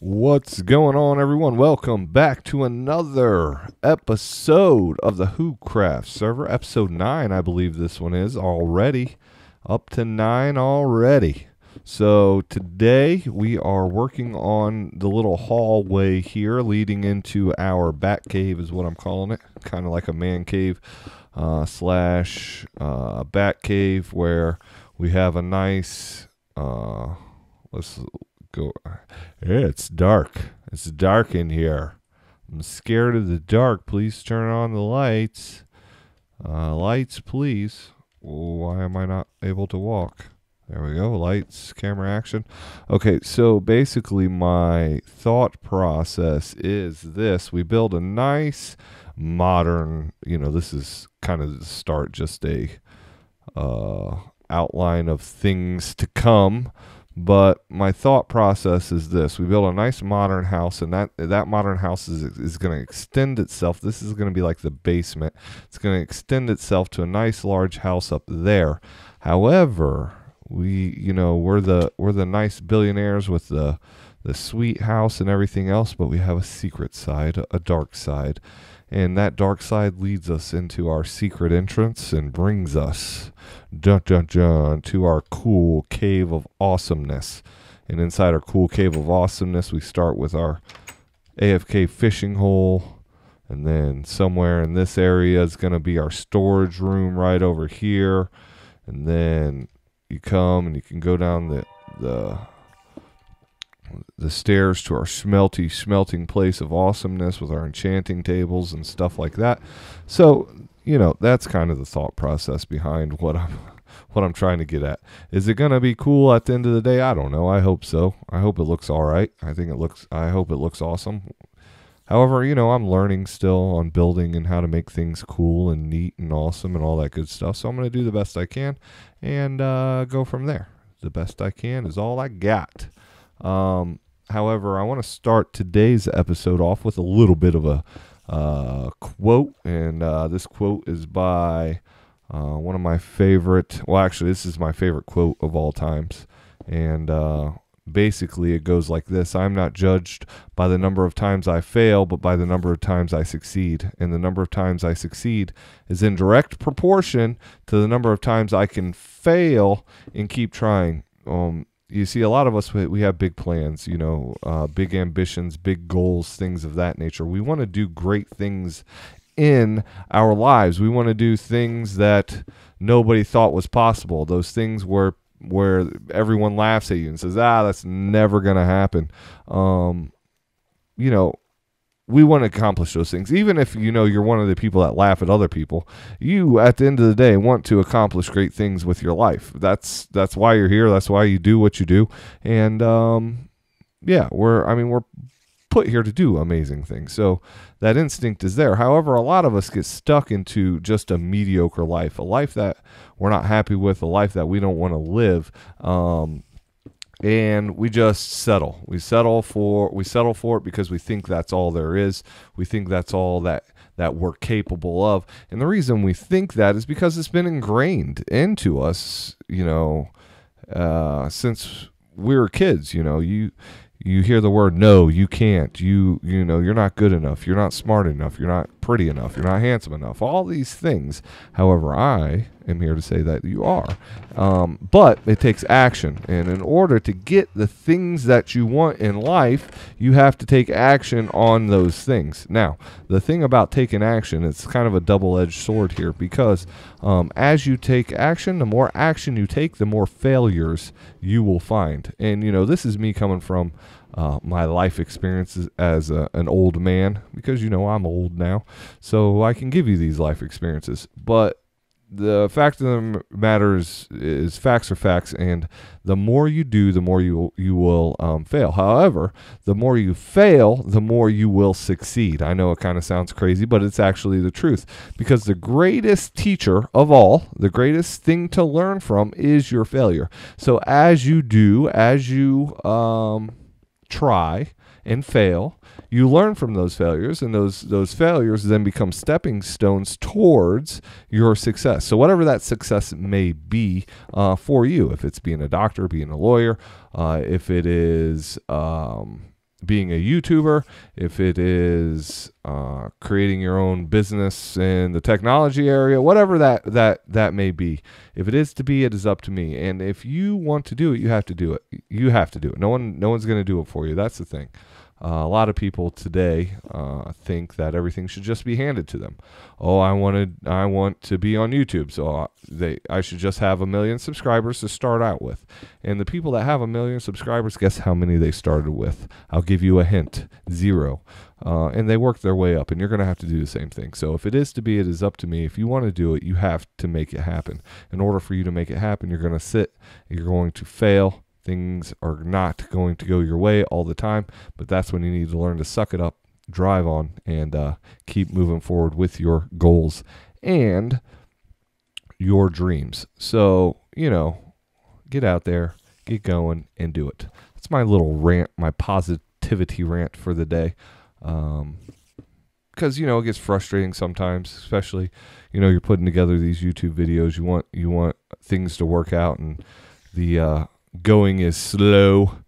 What's going on, everyone? Welcome back to another episode of the WhoCraft server, episode 9, I believe this one is already. Up to 9 already. So, today we are working on the little hallway here leading into our bat cave, is what I'm calling it. Kind of like a man cave uh, slash uh, bat cave where we have a nice. Uh, let's go. It's dark. It's dark in here. I'm scared of the dark. Please turn on the lights. Uh, lights, please. Why am I not able to walk? There we go. Lights, camera action. Okay, so basically, my thought process is this we build a nice, modern, you know, this is kind of the start, just a uh, outline of things to come. But my thought process is this: we build a nice modern house, and that that modern house is is going to extend itself. This is going to be like the basement. It's going to extend itself to a nice large house up there. However, we you know we're the we're the nice billionaires with the the sweet house and everything else, but we have a secret side, a dark side. And that dark side leads us into our secret entrance and brings us dun dun dun to our cool cave of awesomeness. And inside our cool cave of awesomeness, we start with our AFK fishing hole. And then somewhere in this area is going to be our storage room right over here. And then you come and you can go down the the the stairs to our smelty smelting place of awesomeness with our enchanting tables and stuff like that. So, you know, that's kind of the thought process behind what I'm what I'm trying to get at. Is it going to be cool at the end of the day? I don't know. I hope so. I hope it looks all right. I think it looks I hope it looks awesome. However, you know, I'm learning still on building and how to make things cool and neat and awesome and all that good stuff. So I'm going to do the best I can and uh, go from there. The best I can is all I got. Um, however, I want to start today's episode off with a little bit of a uh, quote, and uh, this quote is by uh, one of my favorite. Well, actually, this is my favorite quote of all times, and uh, basically it goes like this I'm not judged by the number of times I fail, but by the number of times I succeed. And the number of times I succeed is in direct proportion to the number of times I can fail and keep trying. Um, you see, a lot of us, we have big plans, you know, uh, big ambitions, big goals, things of that nature. We want to do great things in our lives. We want to do things that nobody thought was possible. Those things where where everyone laughs at you and says, "Ah, that's never to happen." Um, you know, we want to accomplish those things. Even if you know you're one of the people that laugh at other people, you at the end of the day want to accomplish great things with your life. That's that's why you're here. That's why you do what you do. And um, yeah, we're I mean we're put here to do amazing things. So that instinct is there. However, a lot of us get stuck into just a mediocre life, a life that we're not happy with, a life that we don't want to live. Um, and we just settle. We settle for we settle for it because we think that's all there is. We think that's all that that we're capable of. And the reason we think that is because it's been ingrained into us, you know, uh, since we were kids. You know, you you hear the word no you can't you you know you're not good enough you're not smart enough you're not pretty enough you're not handsome enough all these things however i am here to say that you are. Um, but it takes action. And in order to get the things that you want in life you have to take action on those things. Now the thing about taking action it's kind of a double-edged sword here because um, as you take action the more action you take the more failures you will find. And you know this is me coming from uh, my life experiences as a, an old man because you know I'm old now, so I can give you these life experiences. But the fact of the matter is, is facts are facts, and the more you do, the more you you will um, fail. However, the more you fail, the more you will succeed. I know it kind of sounds crazy, but it's actually the truth because the greatest teacher of all, the greatest thing to learn from, is your failure. So as you do, as you um, try and fail you learn from those failures and those those failures then become stepping stones towards your success so whatever that success may be uh, for you if it's being a doctor being a lawyer uh, if it is um, being a YouTuber, if it is uh, creating your own business in the technology area, whatever that that that may be. If it is to be, it is up to me. And if you want to do it, you have to do it. You have to do it. No one no one's going to do it for you. That's the thing. Uh, a lot of people today uh, think that everything should just be handed to them. Oh, I wanted, I want to be on YouTube, so I, they, I should just have a million subscribers to start out with. And the people that have a million subscribers, guess how many they started with? I'll give you a hint: zero. Uh, and they work their way up, and you're going to have to do the same thing. So if it is to be, it is up to me. If you want to do it, you have to make it happen. In order for you to make it happen, you're going to sit, you're going to fail Things are not going to go your way all the time, but that's when you need to learn to suck it up, drive on, and uh, keep moving forward with your goals and your dreams. So, you know, get out there, get going, and do it. That's my little rant, my positivity rant for the day. Um, because you know it gets frustrating sometimes especially you know you're putting together these youtube videos you want you want things to work out and the uh, going is slow,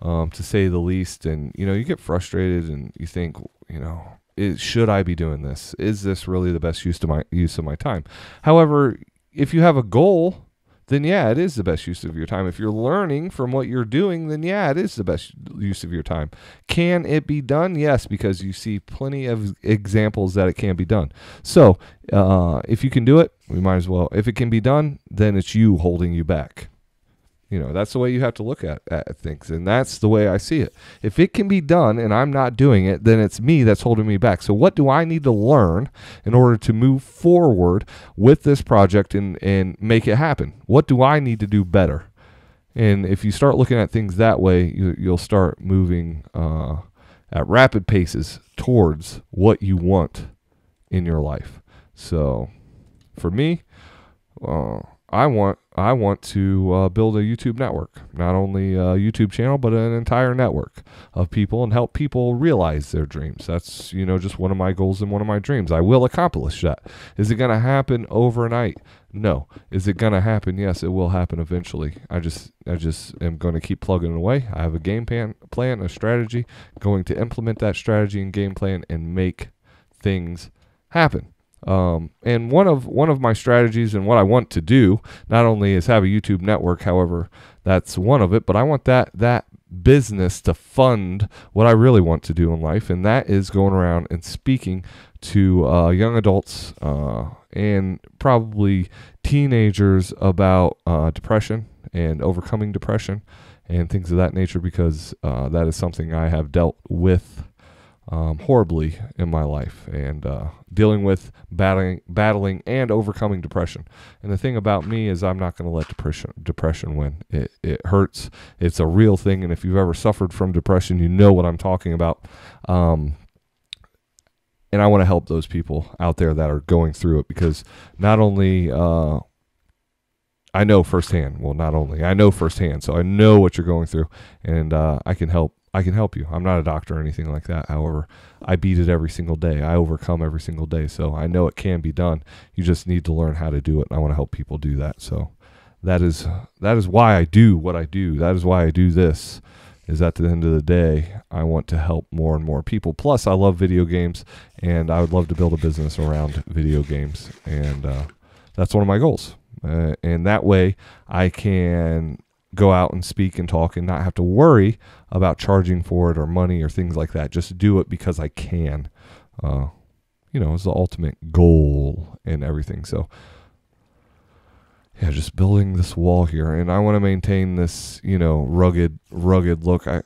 um, to say the least. And you know, you get frustrated and you think, you know, is, should I be doing this? Is this really the best use of my use of my time? However, if you have a goal, then yeah, it is the best use of your time. If you're learning from what you're doing, then yeah, it is the best use of your time. Can it be done? Yes, because you see plenty of examples that it can be done. So, uh, if you can do it, we might as well. If it can be done, then it's you holding you back. You know, that's the way you have to look at, at things. And that's the way I see it. If it can be done and I'm not doing it, then it's me that's holding me back. So, what do I need to learn in order to move forward with this project and, and make it happen? What do I need to do better? And if you start looking at things that way, you, will start moving uh, at rapid paces towards what you want in your life. So, for me, uh, I want I want to uh, build a YouTube network, not only a YouTube channel, but an entire network of people and help people realize their dreams. That's you know just one of my goals and one of my dreams. I will accomplish that. Is it going to happen overnight? No. Is it going to happen? Yes, it will happen eventually. I just I just am going to keep plugging away. I have a game plan, plan, a strategy, going to implement that strategy and game plan and make things happen. Um, and one of one of my strategies and what I want to do not only is have a YouTube network, however, that's one of it, but I want that that business to fund what I really want to do in life, and that is going around and speaking to uh, young adults uh, and probably teenagers about uh, depression and overcoming depression and things of that nature because uh, that is something I have dealt with um, horribly in my life and uh, dealing with battling, battling and overcoming depression. And the thing about me is, I'm not going to let depression depression win. It it hurts. It's a real thing, and if you've ever suffered from depression, you know what I'm talking about. Um, and I want to help those people out there that are going through it because not only uh, I know firsthand. Well, not only I know firsthand, so I know what you're going through, and uh, I can help I can help you. I'm not a doctor or anything like that. However, I beat it every single day. I overcome every single day. So I know it can be done. You just need to learn how to do it. I want to help people do that. So that is that is why I do what I do. That is why I do this. Is at the end of the day, I want to help more and more people. Plus, I love video games, and I would love to build a business around video games, and uh, that's one of my goals. Uh, and that way, I can go out and speak and talk and not have to worry about charging for it or money or things like that. Just do it because I can. Uh, you know, it's the ultimate goal and everything. So, yeah, just building this wall here, and I want to maintain this, you know, rugged, rugged look. I,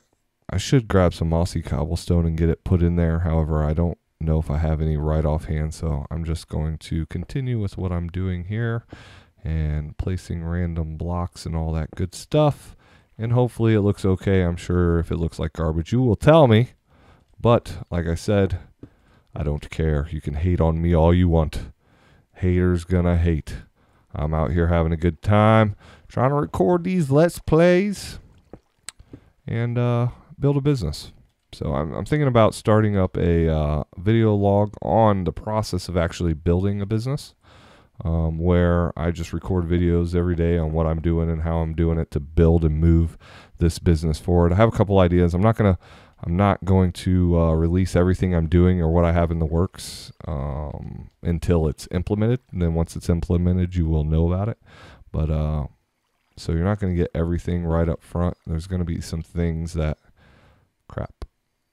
I should grab some mossy cobblestone and get it put in there. However, I don't know if I have any right offhand, so I'm just going to continue with what I'm doing here and placing random blocks and all that good stuff. And hopefully it looks okay. I'm sure if it looks like garbage, you will tell me. But like I said, I don't care. You can hate on me all you want. Haters gonna hate. I'm out here having a good time, trying to record these Let's Plays and uh, build a business. So I'm, I'm thinking about starting up a uh, video log on the process of actually building a business um, where I just record videos every day on what I'm doing and how I'm doing it to build and move this business forward. I have a couple ideas. I'm not gonna I'm not going to uh, release everything I'm doing or what I have in the works um, until it's implemented. And then once it's implemented, you will know about it. But uh, so you're not going to get everything right up front. There's going to be some things that crap.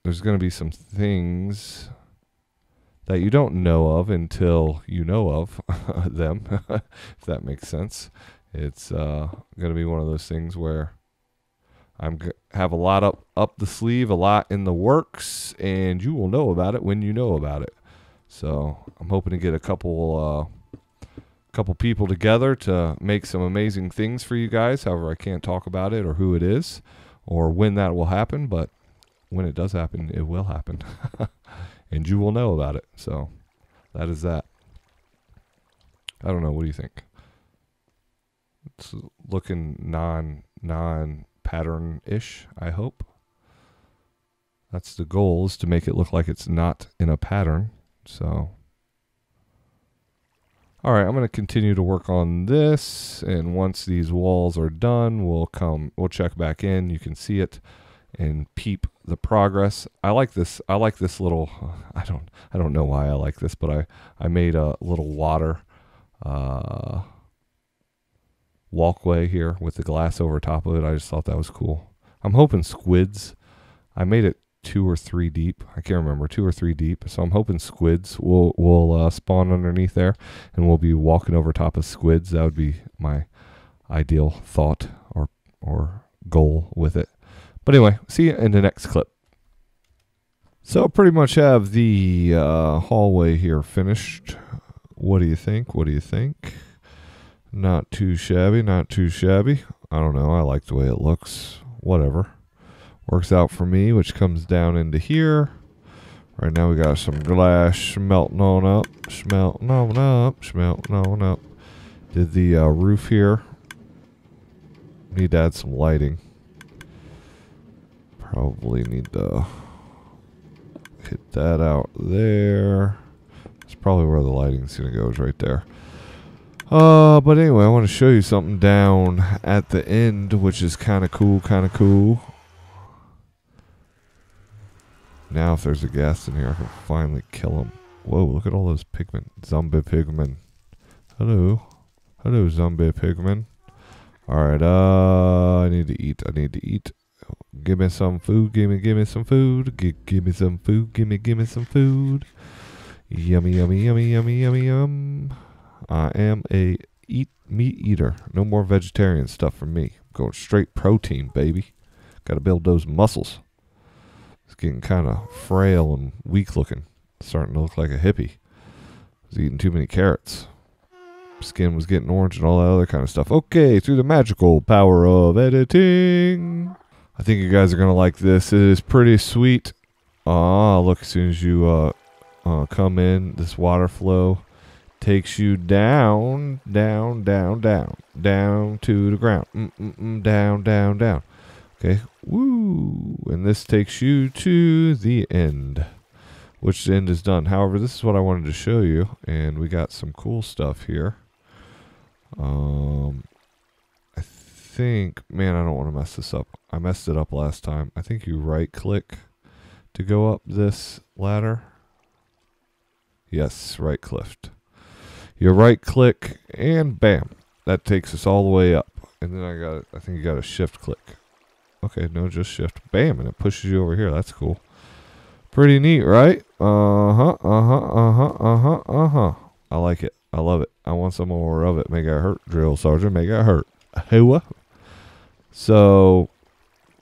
There's going to be some things that you don't know of until you know of them, if that makes sense. It's uh, going to be one of those things where I'm have a lot up up the sleeve, a lot in the works, and you will know about it when you know about it. So I'm hoping to get a couple uh, couple people together to make some amazing things for you guys. However, I can't talk about it or who it is or when that will happen, but when it does happen, it will happen, and you will know about it. So that is that. I don't know. What do you think? It's looking non non pattern ish, I hope. That's the goal is to make it look like it's not in a pattern. So all right, I'm going to continue to work on this and once these walls are done, we'll come we'll check back in. You can see it and peep the progress. I like this I like this little I don't I don't know why I like this, but I I made a little water uh walkway here with the glass over top of it. I just thought that was cool. I'm hoping squids. I made it two or three deep. I can't remember two or three deep. So I'm hoping squids will will uh, spawn underneath there, and we'll be walking over top of squids. That would be my ideal thought or or goal with it. But anyway, see you in the next clip. So pretty much have the uh, hallway here finished. What do you think? What do you think? Not too shabby, not too shabby. I don't know. I like the way it looks. Whatever. Works out for me, which comes down into here. Right now we got some glass smelting on up, smelting on up, smelting on up. Did the uh, roof here. Need to add some lighting. Probably need to hit that out there. That's probably where the lighting's going to go is right there. Uh, but anyway, I want to show you something down at the end, which is kind of cool, kind of cool. Now, if there's a ghast in here, I can finally kill him. Whoa, look at all those pigmen. Zombie pigmen. Hello. Hello, zombie pigmen. Alright, uh, I need to eat. I need to eat. Give me some food. Give me, give me some food. Give, give me some food. Give me, give me some food. Yummy, yummy, yummy, yummy, yummy, yum. I am a eat meat eater. No more vegetarian stuff for me. Going straight protein, baby. Got to build those muscles. It's getting kind of frail and weak looking. Starting to look like a hippie. Was eating too many carrots. Skin was getting orange and all that other kind of stuff. Okay, through the magical power of editing. I think you guys are gonna like this. It is pretty sweet. Ah, look! As soon as you uh, uh, come in, this water flow takes you down, down, down, down, down to the ground. Mm, mm, mm, down, down, down. Okay, woo! And this takes you to the end, which the end is done. However, this is what I wanted to show you, and we got some cool stuff here. Um, think, man, I don't want to mess this up. I messed it up last time. I think you right click to go up this ladder. Yes, right clicked. You right click and bam, that takes us all the way up. And then I got, I think you got a shift click. Okay, no, just shift. Bam, and it pushes you over here. That's cool. Pretty neat, right? Uh huh, uh huh, uh huh, uh huh, uh huh. I like it. I love it. I want some more of it. Make it hurt, drill sergeant. Make it hurt. Whoa. So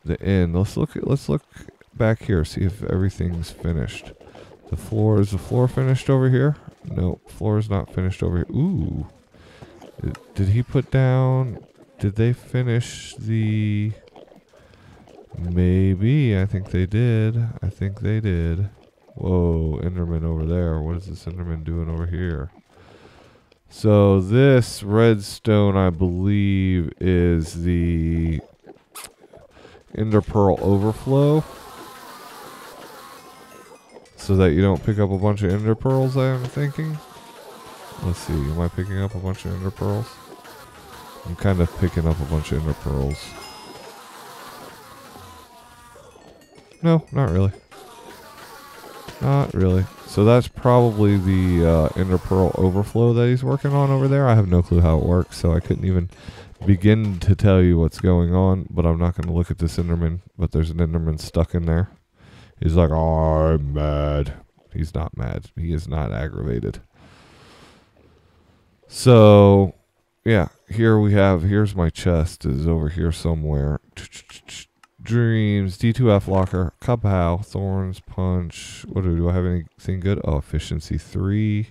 the end. Let's look. Let's look back here. See if everything's finished. The floor is the floor finished over here? No, floor is not finished over here. Ooh. Did, did he put down? Did they finish the? Maybe. I think they did. I think they did. Whoa, Enderman over there. What is this Enderman doing over here? So this redstone, I believe, is the Ender Pearl overflow. So that you don't pick up a bunch of Ender Pearls, I am thinking. Let's see, am I picking up a bunch of Ender Pearls? I'm kind of picking up a bunch of Ender Pearls. no, not really. Not really. So that's probably the uh, Ender Pearl overflow that he's working on over there. I have no clue how it works, so I couldn't even begin to tell you what's going on. But I'm not going to look at this Enderman. But there's an Enderman stuck in there. He's like, oh, I'm mad. He's not mad. He is not aggravated. So, yeah, here we have, here's my chest is over here somewhere. Dreams, D2F locker, Kapow, Thorns, Punch. What do, do I have anything good? Oh, Efficiency 3,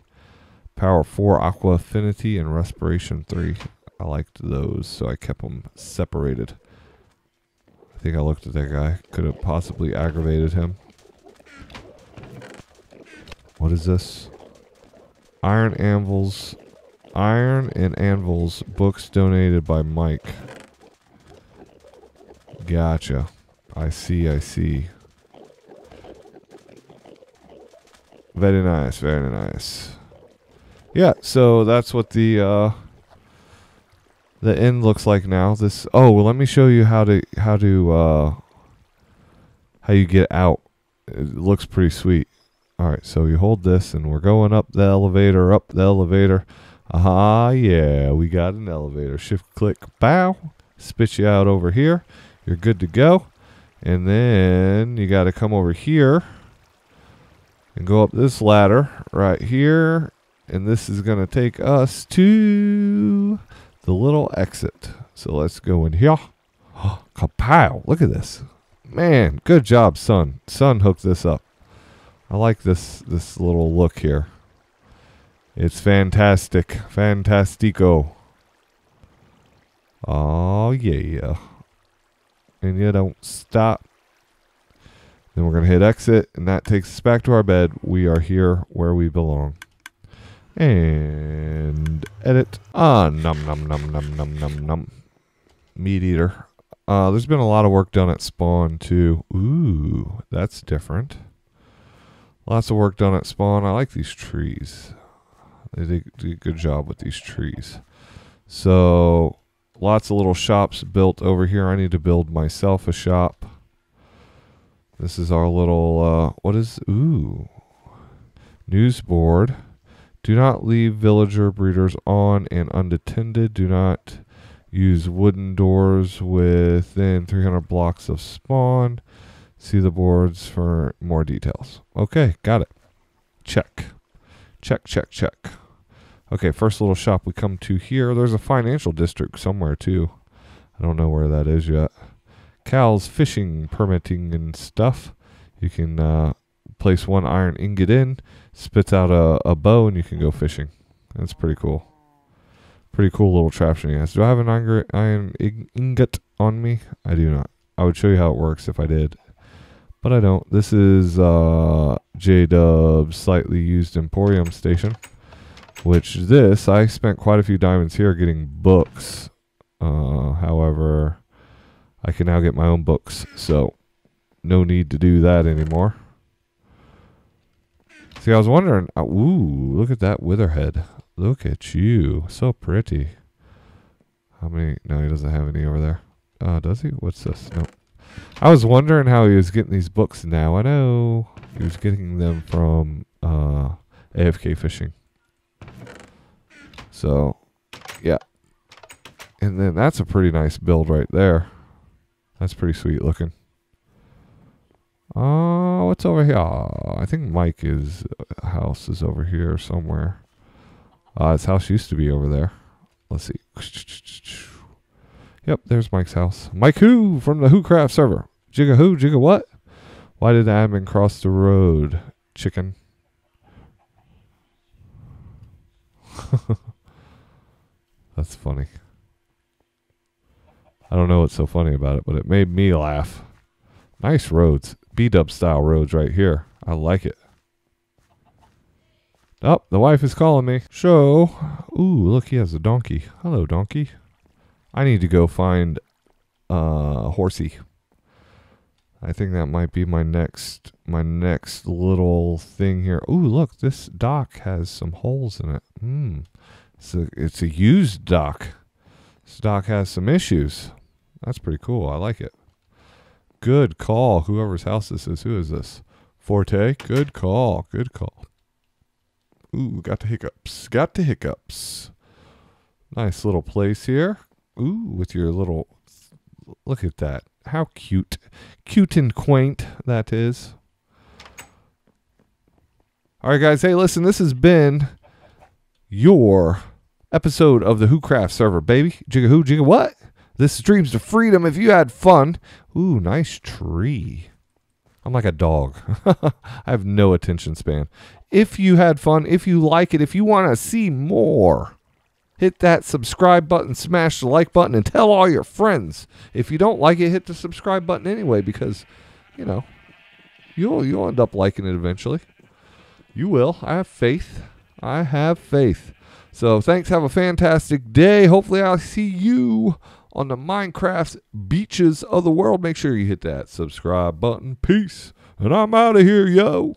Power 4, Aqua Affinity, and Respiration 3. I liked those, so I kept them separated. I think I looked at that guy. Could have possibly aggravated him. What is this? Iron anvils. Iron and anvils. Books donated by Mike. Gotcha. I see, I see. Very nice, very nice. Yeah, so that's what the uh the end looks like now. This oh well let me show you how to how to uh how you get out. It looks pretty sweet. Alright, so you hold this and we're going up the elevator, up the elevator. Aha, yeah, we got an elevator. Shift click, bow, spit you out over here. You're good to go. And then you got to come over here and go up this ladder right here. And this is going to take us to the little exit. So let's go in here. Oh. Look at this. Man, good job, son. Son hooked this up. I like this this little look here. It's fantastic. Fantastico. Oh, yeah. And you don't stop. Then we're going to hit exit, and that takes us back to our bed. We are here where we belong. And edit. Ah, num, num, num, num, num, num, num. Meat eater. Uh, there's been a lot of work done at spawn, too. Ooh, that's different. Lots of work done at spawn. I like these trees. They did, did a good job with these trees. So, lots of little shops built over here. I need to build myself a shop. This is our little, uh, what is, ooh, news board. Do not leave villager breeders on and unattended. Do not use wooden doors within 300 blocks of spawn. See the boards for more details. Okay, got it. Check. Check, check, check. Okay, first little shop we come to here. There's a financial district somewhere too. I don't know where that is yet. Cal's fishing permitting and stuff. You can uh, place one iron ingot in, spits out a, a bow, and you can go fishing. That's pretty cool. Pretty cool little traption he has. Do I have an iron, ingot on me? I do not. I would show you how it works if I did but I don't. This is uh, J-Dub's slightly used Emporium station, which this, I spent quite a few diamonds here getting books. Uh, however, I can now get my own books, so no need to do that anymore. See, I was wondering, uh, ooh, look at that witherhead. Look at you, so pretty. How many? No, he doesn't have any over there. Uh, does he? What's this? Nope. I was wondering how he was getting these books now. I know he was getting them from uh, AFK fishing. So, yeah. And then that's a pretty nice build right there. That's pretty sweet looking. Oh, uh, what's over here? I think Mike is uh, house is over here somewhere. Uh, his house used to be over there. Let's see. Yep, there's Mike's house. Mike Who from the WhoCraft server. Jigga who? Jigga what? Why did admin cross the road? Chicken. That's funny. I don't know what's so funny about it, but it made me laugh. Nice roads. B-dub style roads right here. I like it. Oh, the wife is calling me. Show. Ooh, look, he has a donkey. Hello, donkey. I need to go find uh horsey. I think that might be my next my next little thing here. Ooh, look, this dock has some holes in it. Hmm. It's a it's a used dock. This dock has some issues. That's pretty cool. I like it. Good call. Whoever's house this is. Who is this? Forte. Good call. Good call. Ooh, got the hiccups. Got the hiccups. Nice little place here. Ooh, with your little. Look at that. How cute. Cute and quaint that is. All right, guys. Hey, listen, this has been your episode of the WhoCraft server, baby. Jigga who, jigga what? This is Dreams to Freedom. If you had fun, ooh, nice tree. I'm like a dog. I have no attention span. If you had fun, if you like it, if you want to see more, hit that subscribe button, smash the like button, and tell all your friends. If you don't like it, hit the subscribe button anyway because, you know, you'll you'll end up liking it eventually. You will. I have faith. I have faith. So thanks. Have a fantastic day. Hopefully, I'll see you on the Minecraft's beaches of the world. Make sure you hit that subscribe button. Peace. And I'm out of here, yo.